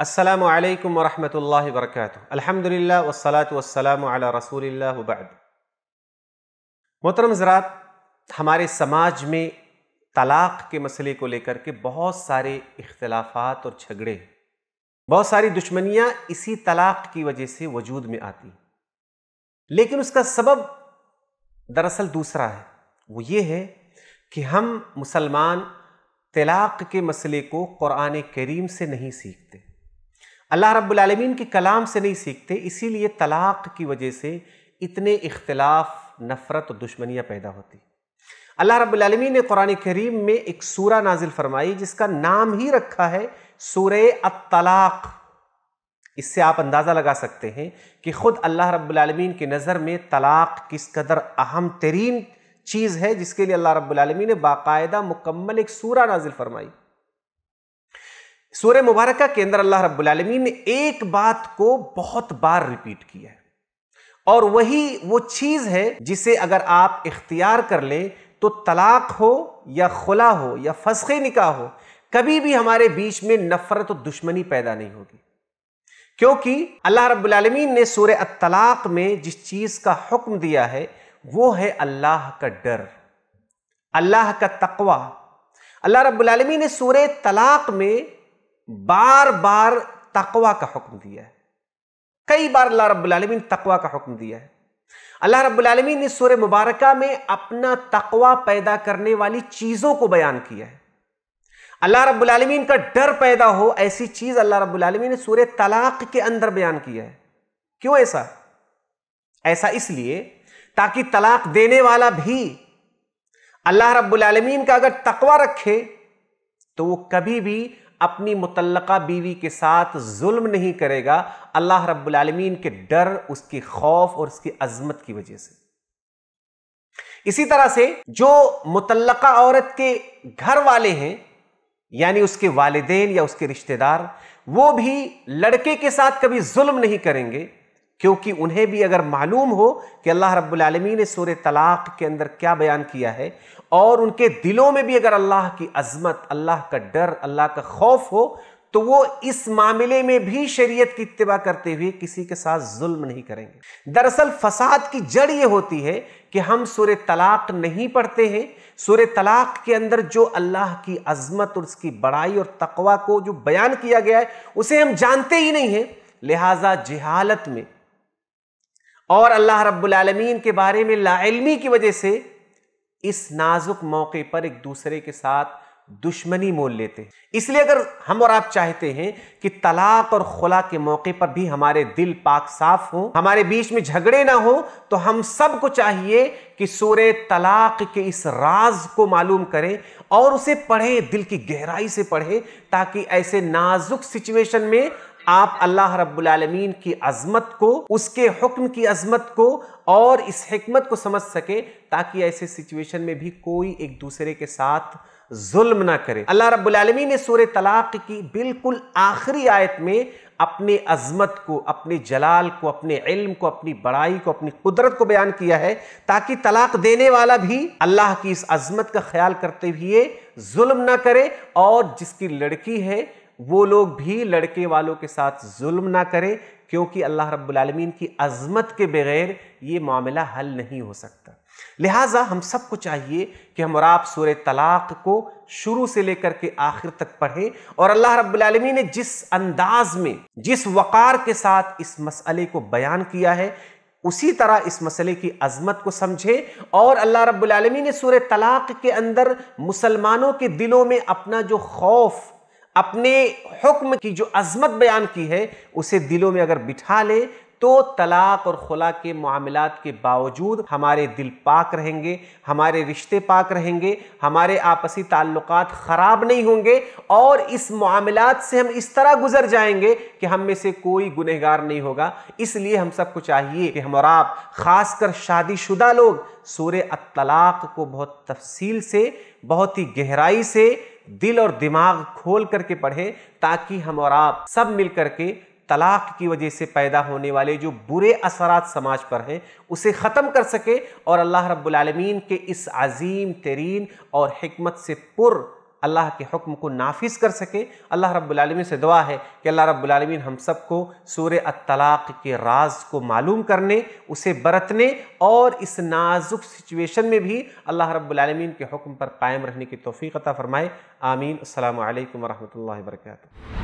असलकम वरहमल वर्क अलहमदिल्ला वसलात वसलाम रसूल वबद मोहतरम ज़रात हमारे समाज में तलाक़ के मसले को लेकर के बहुत सारे इख्तलाफात और झगड़े, बहुत सारी दुश्मनियाँ इसी तलाक़ की वजह से वजूद में आती लेकिन उसका सबब दरअसल दूसरा है, वो ये है कि हम मुसलमान तलाक़ के मसले को क़ुरान करीम से नहीं सीखते अल्लाह रब्बुल आलमीन के कलाम से नहीं सीखते, इसीलिए तलाक़ की वजह से इतने इख्तलाफ, नफ़रत और दुश्मनियाँ पैदा होती। अल्लाह रब्बुल आलमीन ने कुरान करीम में एक सूरा नाजिल फरमाई, जिसका नाम ही रखा है सूर अतलाक़ इससे आप अंदाज़ा लगा सकते हैं कि ख़ुद अल्लाह रब्बुल आलमीन की नज़र में तलाक़ किस कदर अहम तरीन चीज़ है, जिसके लिए अल्लाह रब्बुल आलमीन ने बाकायदा मुकम्मल एक सूरा नाजिल फरमाई। सूर्य मुबारक के अंदर अल्लाह रब्बुल ने एक बात को बहुत बार रिपीट किया है। और वही वो चीज़ है जिसे अगर आप इख्तियार कर लें तो तलाक हो या खुला हो या फसखे निकाह हो, कभी भी हमारे बीच में नफरत और दुश्मनी पैदा नहीं होगी। क्योंकि अल्लाह रब्बुल आलमीन ने सूर्य तलाक में जिस चीज़ का हुक्म दिया है, वो है अल्लाह का डर, अल्लाह का तकवा। अल्लाह रब्बुल ने सूर्य तलाक में बार बार तकवा का हुक्म दिया है। कई बार अल्लाह रब्बुल आलमीन तकवा का हुक्म दिया है। अल्लाह रब्बुल आलमीन ने सूर्य मुबारका में अपना तकवा पैदा करने वाली चीज़ों को बयान किया है। अल्लाह रब्बुल आलमीन का डर पैदा हो ऐसी चीज़ अल्लाह रब्बुल आलमीन ने सूर्य तलाक के अंदर बयान किया है। क्यों ऐसा? ऐसा इसलिए ताकि तलाक देने वाला भी अल्लाह रब्बुल आलमीन का अगर तकवा रखे तो वो कभी भी अपनी मुतलका बीवी के साथ जुल्म नहीं करेगा, अल्लाह रब्बुलमीन के डर, उसके खौफ और उसकी अजमत की वजह से। इसी तरह से जो मुतलका औरत के घर वाले हैं, यानी उसके वालदेन या उसके रिश्तेदार, वो भी लड़के के साथ कभी जुल्म नहीं करेंगे। क्योंकि उन्हें भी अगर मालूम हो कि अल्लाह रब्बुल आलमीन ने सूर्य तलाक के अंदर क्या बयान किया है, और उनके दिलों में भी अगर अल्लाह की अजमत, अल्लाह का डर, अल्लाह का खौफ हो तो वो इस मामले में भी शरीयत की इत्तबा करते हुए किसी के साथ जुल्म नहीं करेंगे। दरअसल फसाद की जड़ ये होती है कि हम सूर्य तलाक नहीं पढ़ते हैं। सूर्य तलाक के अंदर जो अल्लाह की अजमत और उसकी बड़ाई और तकवा को जो बयान किया गया है, उसे हम जानते ही नहीं हैं। लिहाजा जिहालत में और अल्लाह रब्बुल आलमीन के बारे में लाइलमी की वजह से इस नाजुक मौके पर एक दूसरे के साथ दुश्मनी मोल लेते हैं। इसलिए अगर हम और आप चाहते हैं कि तलाक और खुला के मौके पर भी हमारे दिल पाक साफ़ हो, हमारे बीच में झगड़े ना हो तो हम सबको चाहिए कि सूर्य तलाक के इस राज को मालूम करें और उसे पढ़ें, दिल की गहराई से पढ़ें, ताकि ऐसे नाजुक सिचुएशन में आप अल्लाह रब्बुल आलमीन की अजमत को, उसके हुक्म की अजमत को और इस हिकमत को समझ सके, ताकि ऐसे सिचुएशन में भी कोई एक दूसरे के साथ जुल्म ना करे। अल्लाह रब्बुल आलमीन ने सूर्य तलाक की बिल्कुल आखिरी आयत में अपने अजमत को, अपने जलाल को, अपने इल्म को, अपनी बड़ाई को, अपनी कुदरत को बयान किया है, ताकि तलाक देने वाला भी अल्लाह की इस अजमत का ख्याल करते हुए जुल्म ना करे और जिसकी लड़की है वो लोग भी लड़के वालों के साथ जुल्म ना करें, क्योंकि अल्लाह रब्बुल आलमीन की अजमत के बगैर ये मामला हल नहीं हो सकता। लिहाजा हम सबको चाहिए कि हम और आप सूर्य तलाक को शुरू से लेकर के आखिर तक पढ़ें, और अल्लाह रब्बुल आलमीन ने जिस अंदाज में, जिस वक़ार के साथ इस मसले को बयान किया है, उसी तरह इस मसले की अजमत को समझे, और अल्लाह रब्बुल आलमीन ने सूर्य तलाक के अंदर मुसलमानों के दिलों में अपना जो खौफ अपने हुक्म की जो अजमत बयान की है, उसे दिलों में अगर बिठा ले तो तलाक और खुला के मामलात के बावजूद हमारे दिल पाक रहेंगे, हमारे रिश्ते पाक रहेंगे, हमारे आपसी ताल्लुकात ख़राब नहीं होंगे और इस मामलात से हम इस तरह गुजर जाएँगे कि हम में से कोई गुनहगार नहीं होगा। इसलिए हम सबको चाहिए कि हम और आप, ख़ासकर शादीशुदा लोग सूर्य तलाक को बहुत तफसील से, बहुत ही गहराई से दिल और दिमाग खोल करके पढ़ें ताकि हम और आप सब मिल करके तलाक की वजह से पैदा होने वाले जो बुरे असरात समाज पर हैं, उसे ख़त्म कर सके और अल्लाह रब्बुल आलमीन के इस अजीम तरीन और हमत से पुर अल्लाह के हुक्म को नाफिज कर सके। अल्लाह रब्बुल आलमीन से दुआ है कि अल्लाह रब्बुल आलमीन हम सबको सूर अतलाक़ के राज को मालूम करने, उसे बरतने और इस नाजुक सिचुएशन में भी अल्लाह रब्बुल आलमीन के हुक्म पर कायम रहने की तोफ़ी अता फ़रमाए। आमीन। अल्लाम वरहमल वर्क